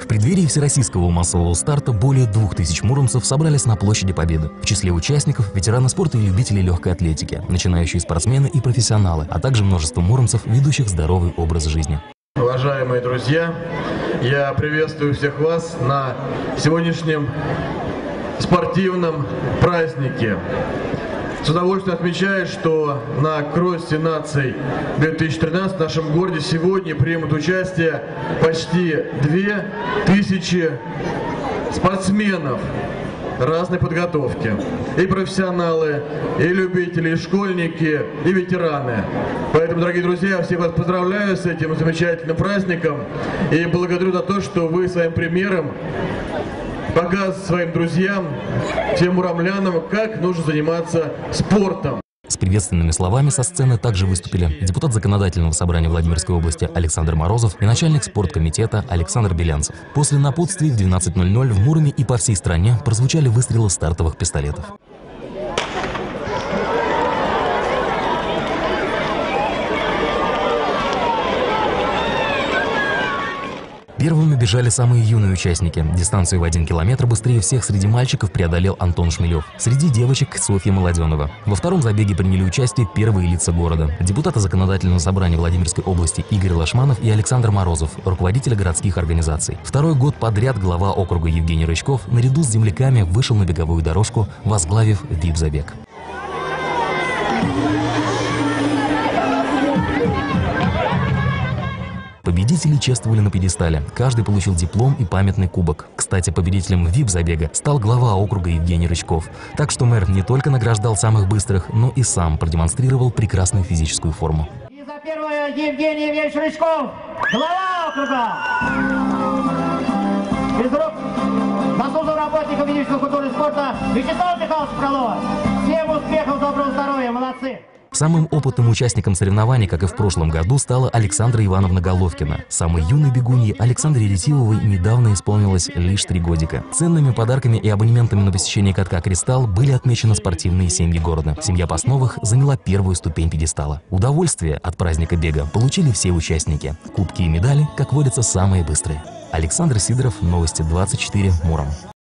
В преддверии всероссийского массового старта более двух тысяч муромцев собрались на площади Победы. В числе участников ветераны спорта и любители легкой атлетики, начинающие спортсмены и профессионалы, а также множество муромцев, ведущих здоровый образ жизни. Уважаемые друзья, я приветствую всех вас на сегодняшнем спортивном празднике. С удовольствием отмечаю, что на кроссе наций 2013 в нашем городе сегодня примут участие почти 2000 спортсменов разной подготовки. И профессионалы, и любители, и школьники, и ветераны. Поэтому, дорогие друзья, всех вас поздравляю с этим замечательным праздником. И благодарю за то, что вы своим примером показываете своим друзьям, всем урамлянам, как нужно заниматься спортом. С приветственными словами со сцены также выступили депутат Законодательного собрания Владимирской области Александр Морозов и начальник спорткомитета Александр Белянцев. После напутствий в 12.00 в Муроме и по всей стране прозвучали выстрелы стартовых пистолетов. Первыми бежали самые юные участники. Дистанцию в один километр быстрее всех среди мальчиков преодолел Антон Шмелев. Среди девочек – Софья Молоденова. Во втором забеге приняли участие первые лица города. Депутаты Законодательного собрания Владимирской области Игорь Лашманов и Александр Морозов, руководители городских организаций. Второй год подряд глава округа Евгений Рычков наряду с земляками вышел на беговую дорожку, возглавив ВИП-забег. Победители чествовали на пьедестале. Каждый получил диплом и памятный кубок. Кстати, победителем ВИП-забега стал глава округа Евгений Рычков. Так что мэр не только награждал самых быстрых, но и сам продемонстрировал прекрасную физическую форму. И за первое Евгений Евгеньевич Рычков, глава округа. Физрук, заслуженный работник физической культуры и спорта Вячеслав Михайлович Фролова. Всем успехов, доброго здоровья, молодцы! Самым опытным участником соревнований, как и в прошлом году, стала Александра Ивановна Головкина. Самой юной бегуньи Александре Ретивовой недавно исполнилось лишь три годика. Ценными подарками и абонементами на посещение катка «Кристалл» были отмечены спортивные семьи города. Семья Пасновых заняла первую ступень пьедестала. Удовольствие от праздника бега получили все участники. Кубки и медали, как водятся, самые быстрые. Александр Сидоров, Новости 24, Муром.